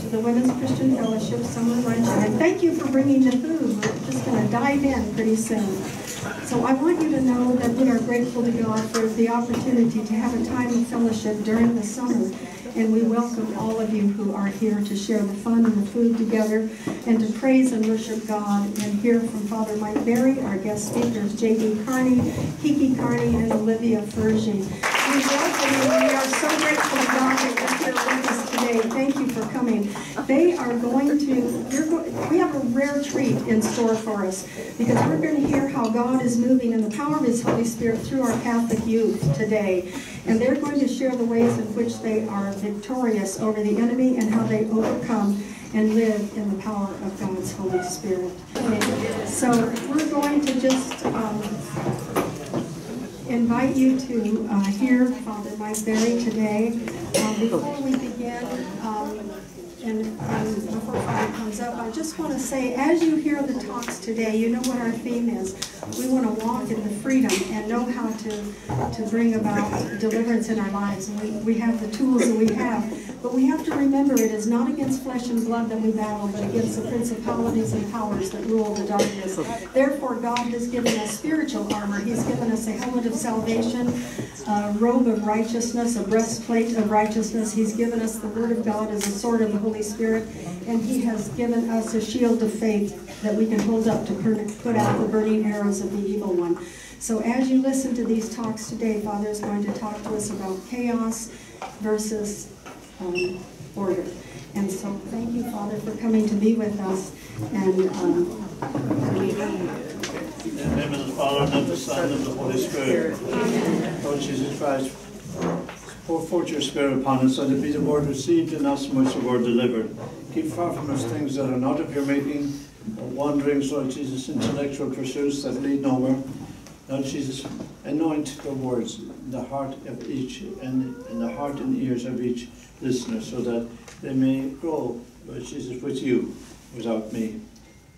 to the Women's Christian Fellowship Summer Luncheon. And thank you for bringing the food. We're just going to dive in pretty soon. So I want you to know that we are grateful to God for the opportunity to have a time of fellowship during the summer. And we welcome all of you who are here to share the fun and the food together and to praise and worship God and hear from Father Mike Barry, our guest speakers, J.D. Carney, Kiki Carney, and Olivia Fergie. We welcome you. We are so grateful to God that you're with us today. Thank you coming. They are going to, go, we have a rare treat in store for us because we're going to hear how God is moving in the power of His Holy Spirit through our Catholic youth today. And they're going to share the ways in which they are victorious over the enemy and how they overcome and live in the power of God's Holy Spirit. So we're going to just um, invite you to uh, hear Father Mike Barry today. Uh, before we begin, um, and, and before Father comes up, I just want to say, as you hear the talks today, you know what our theme is. We want to walk in the freedom and know how to, to bring about deliverance in our lives. And we, we have the tools that we have. But we have to remember it is not against flesh and blood that we battle, but against the principalities and powers that rule the darkness. Therefore, God has given us spiritual armor. He's given us a helmet of salvation, a robe of righteousness, a breastplate of righteousness. He's given us the Word of God as a sword of the Holy Spirit, and He has given us a shield of faith that we can hold up to put out the burning arrows of the evil one. So as you listen to these talks today, Father is going to talk to us about chaos versus um, order. And so thank you, Father, for coming to be with us. And um, in the name of the Father, and of the Son, and of the Holy Spirit. Amen. Lord Jesus Christ, forth your Spirit upon us, so that be the word received in us and which the word delivered. Keep far from us things that are not of your making, or wanderings, Lord Jesus, intellectual pursuits that lead nowhere. Lord Jesus, anoint the words in the heart of each, and in the heart and ears of each listener, so that they may grow, Lord Jesus, with you, without me.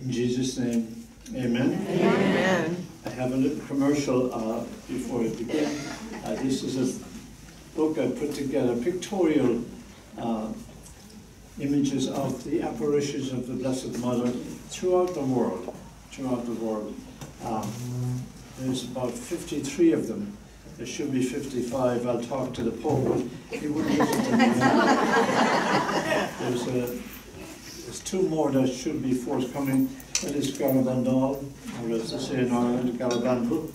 In Jesus' name, amen. Amen. I have a little commercial uh, before I begin. Uh, this is a book I put together, pictorial uh, images of the apparitions of the Blessed Mother throughout the world. Throughout the world. Um, there's about 53 of them. There should be 55. I'll talk to the Pope, he wouldn't listen to me. There's, a, there's two more that should be forthcoming. That is Garabandal, or as they say in Ireland, Garabandal,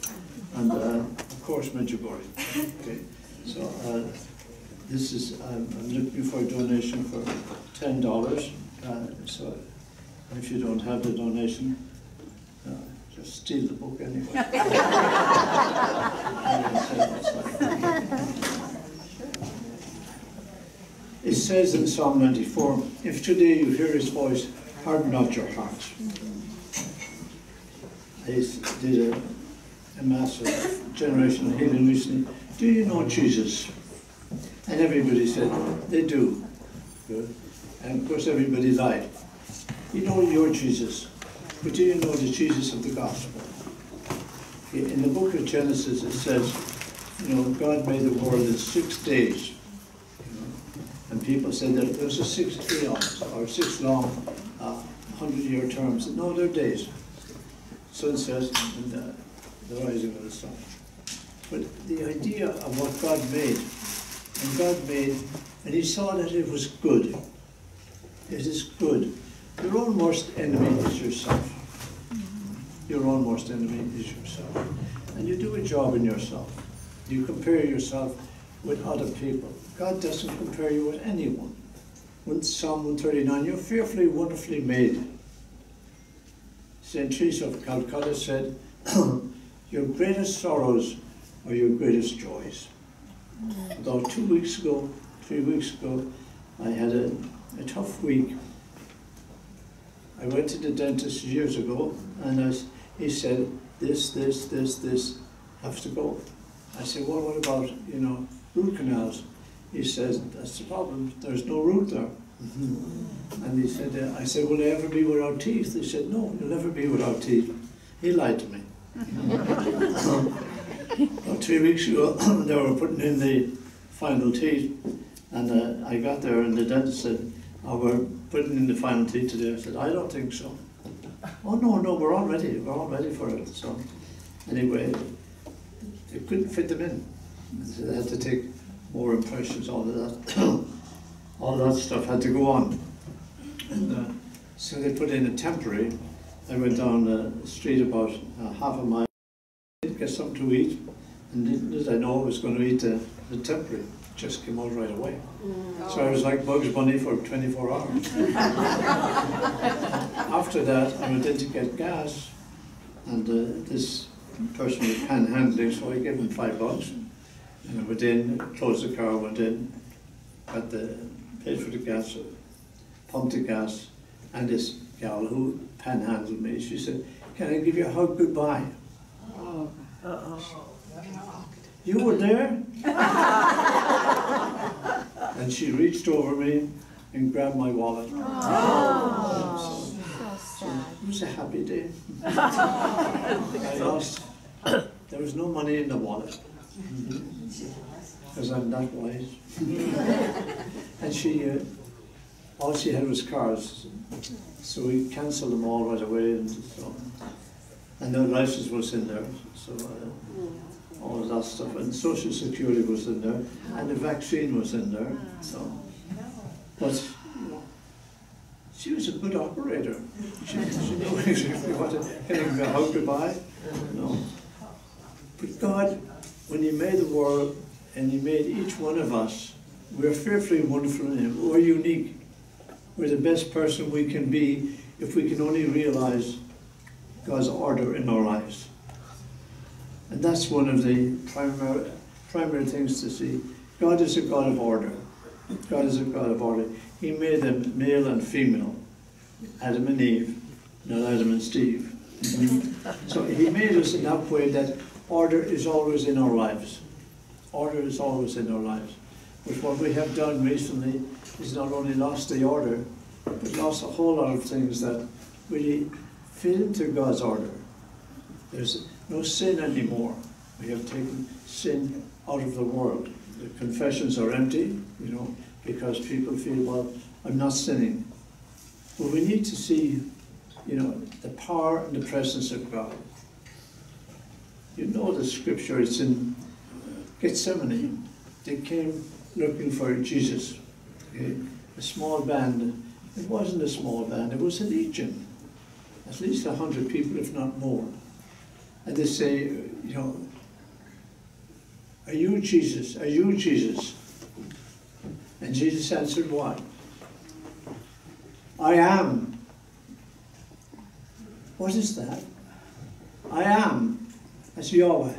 and uh, of course Medjugorje. Okay, so uh, this is, I'm, I'm, looking for a donation for $10. Uh, so if you don't have the donation, uh, just steal the book anyway. it says in Psalm 94, if today you hear his voice, harden not your hearts. I did a, a mass of generational healing recently. Do you know Jesus? And everybody said, they do. And of course everybody lied. You know your Jesus, but do you know the Jesus of the gospel? In the book of Genesis it says, you know, God made the world in six days. You know? And people said that there's a six eons or six long uh, hundred year terms. No, they're days. It says in the, the rising of the sun. But the idea of what God made, and God made, and he saw that it was good. It is good. Your own worst enemy is yourself. Your own worst enemy is yourself. And you do a job in yourself. You compare yourself with other people. God doesn't compare you with anyone. With Psalm 139, you're fearfully, wonderfully made. St. Teresa of Calcutta said, your greatest sorrows are your greatest joys. About two weeks ago, three weeks ago, I had a, a tough week. I went to the dentist years ago, and I, he said, this, this, this, this has to go. I said, well, what about, you know, root canals? He says, that's the problem, there's no root there. And he said, uh, I said, will they ever be without teeth? He said, no, you'll never be without teeth. He lied to me. About three weeks ago, they were putting in the final teeth, and uh, I got there, and the dentist said, oh, we're putting in the final teeth today. I said, I don't think so. Oh, no, no, we're all ready. We're all ready for it. So, anyway, they couldn't fit them in. So they had to take more impressions, all of that. all that stuff had to go on. And uh, so they put in a temporary. I went down the street about uh, half a mile, get something to eat, and did I know I was going to eat the, the temporary. Just came out right away. So I was like Bugs Bunny for 24 hours. After that, I went in to get gas, and uh, this person was panhandling, so I gave him five bucks. And I went in, closed the car, went in, got the, paid for the gas, pumped the gas, and this gal who panhandled me, she said, can I give you a hug goodbye? You were there? and she reached over me and grabbed my wallet. So, it was a happy day. I lost, there was no money in the wallet. Because I'm that wise. and she, uh, all she had was cars. So we cancelled them all right away. And, so, and the license was in there. So uh, all of that stuff. And Social Security was in there. And the vaccine was in there. So, but she was a good operator. She, she knew exactly what to the hug goodbye. No. But God, when He made the world and He made each one of us, we're fearfully wonderful in Him. We're unique. We're the best person we can be if we can only realize God's order in our lives. And that's one of the primary, primary things to see. God is a God of order. God is a God of order. He made them male and female, Adam and Eve, not Adam and Steve. so he made us in that way that order is always in our lives. Order is always in our lives. But what we have done recently is not only lost the order, but lost a whole lot of things that really fit into God's order. There's no sin anymore. We have taken sin out of the world. The confessions are empty, you know, because people feel, well, I'm not sinning. But we need to see, you know, the power and the presence of God. You know the scripture, it's in uh, Gethsemane. They came looking for Jesus. Okay? A small band. It wasn't a small band, it was a legion. At least a hundred people, if not more. And they say, you know, are you Jesus? Are you Jesus? And Jesus answered what? I am. What is that? I am. That's Yahweh.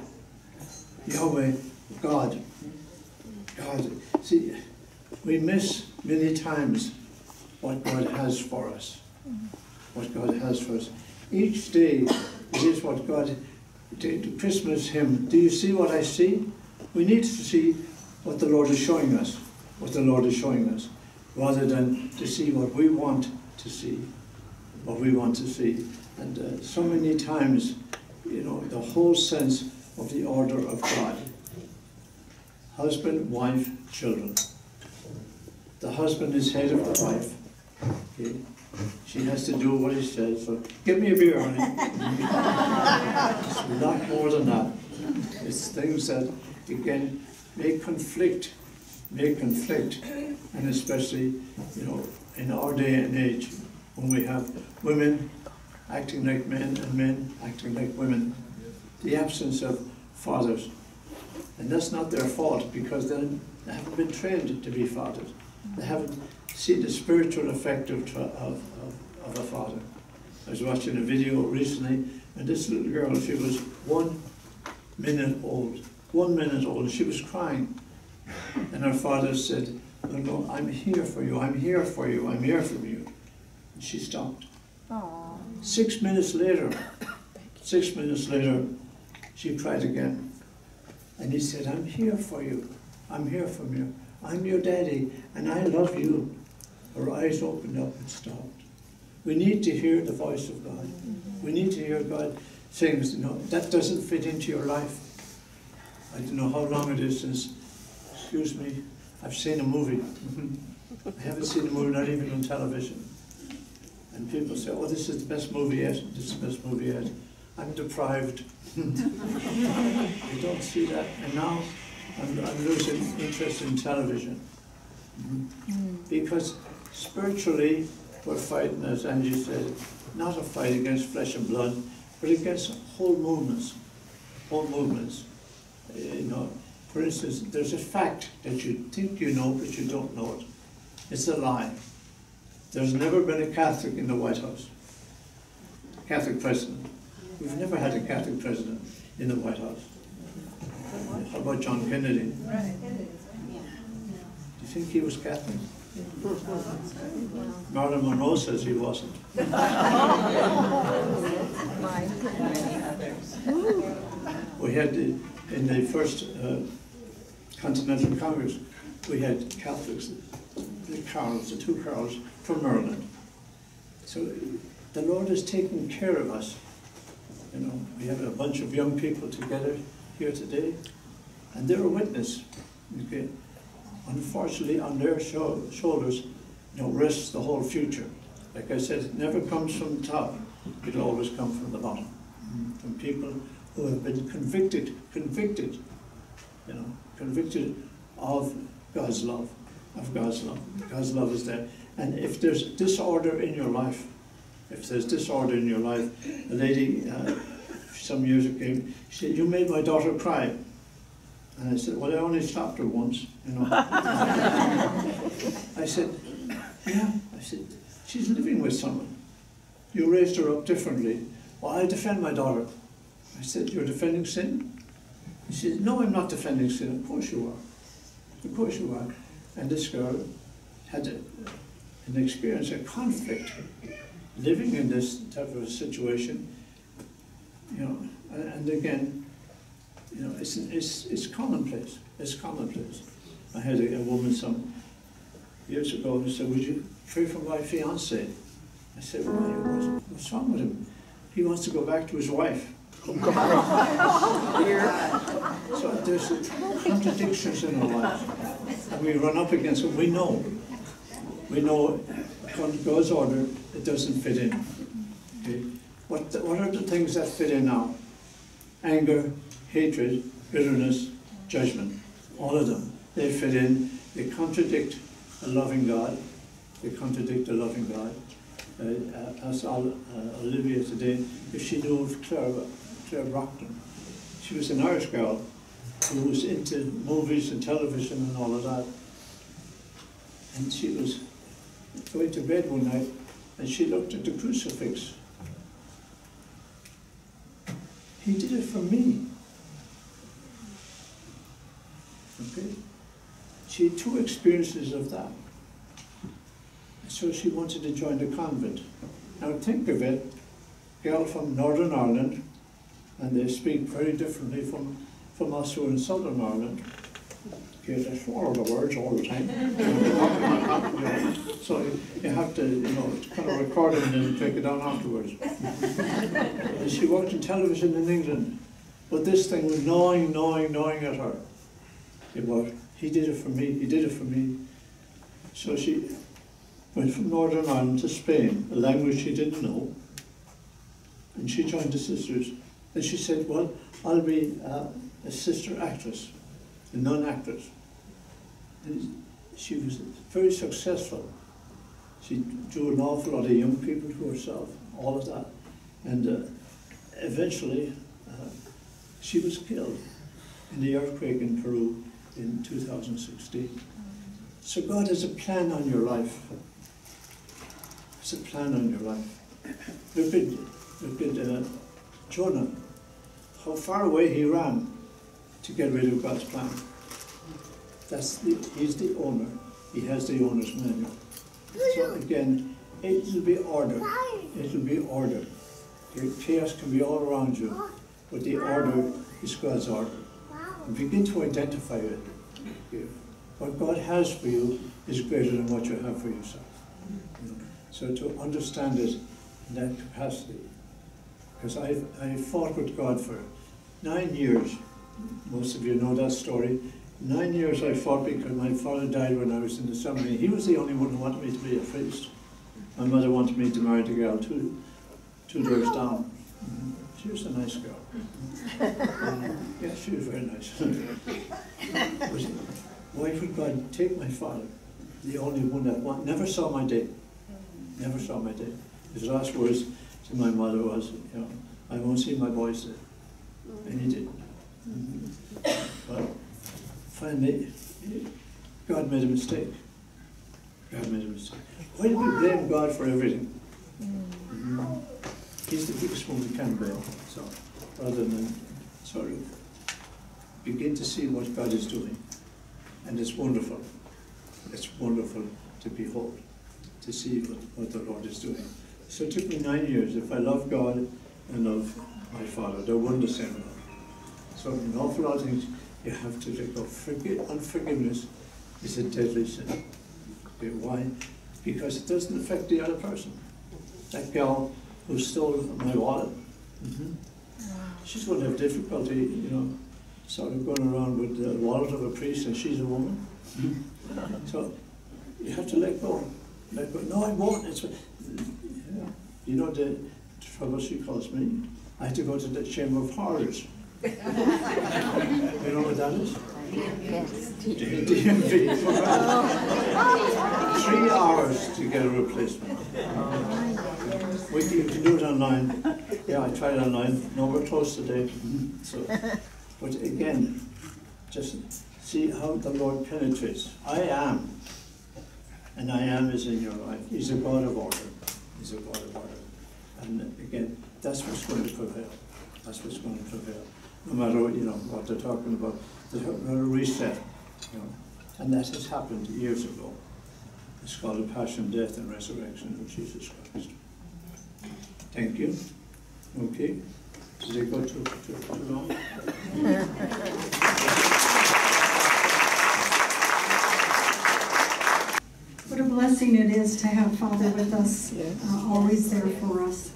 Yahweh, God. God. See, we miss many times what God has for us. What God has for us. Each day it is what God, the Christmas hymn, do you see what I see? We need to see what the Lord is showing us, what the Lord is showing us, rather than to see what we want to see, what we want to see. And uh, so many times, you know, the whole sense of the order of God. Husband, wife, children. The husband is head of the wife. Okay? She has to do what he says. So, give me a beer, honey. it's a lot more than that. It's things that, again, may conflict, may conflict, and especially, you know, in our day and age, when we have women acting like men and men acting like women, the absence of fathers. And that's not their fault because they they haven't been trained to be fathers. They haven't seen the spiritual effect of, of, of, of a father. I was watching a video recently, and this little girl, she was one minute old, one minute old, and she was crying. And her father said, No, no, I'm here for you, I'm here for you, I'm here for you. And she stopped. Aww. Six minutes later, six minutes later, she cried again. And he said, I'm here for you. I'm here for you. I'm your daddy, and I love you. Her eyes opened up and stopped. We need to hear the voice of God. Mm-hmm. We need to hear God saying, you know, that doesn't fit into your life. I don't know how long it is since, excuse me, I've seen a movie. I haven't seen a movie, not even on television. And people say, oh, this is the best movie yet, this is the best movie yet. I'm deprived. you don't see that. And now I'm, I'm losing interest in television. Mm. Because spiritually, we're fighting, as Angie said, not a fight against flesh and blood, but against whole movements. Whole movements. You know, for instance, there's a fact that you think you know, but you don't know it. It's a lie. There's never been a Catholic in the White House. Catholic president. We've never had a Catholic president in the White House. How about John Kennedy? Do you think he was Catholic? Marilyn Monroe says he wasn't. We had, the- in the first uh, Continental Congress, we had Catholics, the Carrolls, the two Carrolls from Maryland. So the Lord is taking care of us. You know, we have a bunch of young people together here today, and they're a witness. Okay? Unfortunately, on their sho- shoulders, you know, rests the whole future. Like I said, it never comes from the top, it'll always come from the bottom. From people who have been convicted, convicted, you know, convicted of God's love, of God's love. God's love is there. And if there's disorder in your life, if there's disorder in your life, a lady uh, some years ago, she said, you made my daughter cry. And I said, well, I only stopped her once, you know. I said, yeah, I said, she's living with someone. You raised her up differently. Well, I defend my daughter. I said, you're defending sin? She said, no, I'm not defending sin. Of course you are. Of course you are. And this girl had a, an experience, a conflict, living in this type of a situation, you know, and, and again, you know, it's, it's, it's commonplace. It's commonplace. I had a, a woman some years ago who said, would you pray for my fiance? I said, why? What's, what's wrong with him? He wants to go back to his wife. Oh, so there's contradictions in our lives. And we run up against it. We know. We know according to God's order, it doesn't fit in. Okay? What, what are the things that fit in now? Anger, hatred, bitterness, judgment. All of them. They fit in. They contradict a loving God. They contradict a loving God. Uh, uh, asked uh, Olivia today if she knew of Claire, Clare Crockett. She was an Irish girl who was into movies and television and all of that. And she was going to bed one night and she looked at the crucifix. He did it for me. Okay? She had two experiences of that. So she wanted to join the convent. Now think of it, girl from Northern Ireland, and they speak very differently from, from us who are in Southern Ireland. Okay, they swallow the words all the time. so you, have to, you know, kind of record it and then take it down afterwards. and she worked in television in England, but this thing was gnawing, gnawing, gnawing at her. It was. He did it for me. He did it for me. So she went from Northern Ireland to Spain, a language she didn't know, and she joined the sisters. And she said, well, I'll be uh, a sister actress, a nun-actress. And she was very successful. She drew an awful lot of young people to herself, all of that. And uh, eventually, uh, she was killed in the earthquake in Peru in 2016. So God has a plan on your life. It's a plan on your life. Look at, look at uh, Jonah, how far away he ran to get rid of God's plan. That's the, he's the owner. He has the owner's manual. So again, it will be order. It will be order. The chaos can be all around you, but the order is God's order. Begin to identify it. What God has for you is greater than what you have for yourself. So to understand it in that capacity, because I I fought with God for nine years. Most of you know that story. Nine years I fought because my father died when I was in the seminary. He was the only one who wanted me to be a priest. My mother wanted me to marry the girl two, two doors down. Mhm. She was a nice girl. Um, yeah, she was very nice. But Why would God take my father, the only one that wa- never saw my day? Never saw my day. His last words to my mother was, you know, I won't see my boys there. And he did. Well, finally, God made a mistake. God made a mistake. Why do we blame God for everything? He's the biggest one we can blame. So, rather than sort of begin to see what God is doing. And it's wonderful. It's wonderful to behold, to see what, what the Lord is doing. So it took me nine years. If I love God and love my Father, they're one the same love. So an awful lot of things, you have to let go. Forgive, unforgiveness is a deadly sin. Okay, why? Because it doesn't affect the other person. That gal who stole my wallet, mhm, she's going to have difficulty, you know, sort of going around with the wallet of a priest and she's a woman. So you have to let go. Let go. No, I won't. It's, yeah. You know the trouble she caused me? I had to go to the Chamber of Horrors. you know what that is? Yes. DMV. Three hours to get a replacement. We can, you can do it online. Yeah, I tried online. No, we're closed today. Mm-hmm. So, but again, just see how the Lord penetrates. I am, and I am is in your life. He's a God of order. He's a God of order. And again, that's what's going to prevail. That's what's going to prevail. No matter what, you know, what they're talking about, they're about a reset, you know. And that has happened years ago. It's called the passion, death, and resurrection of Jesus Christ. Thank you. Okay. Did it go too, too, too long? What a blessing it is to have Father with us, uh, always there for us.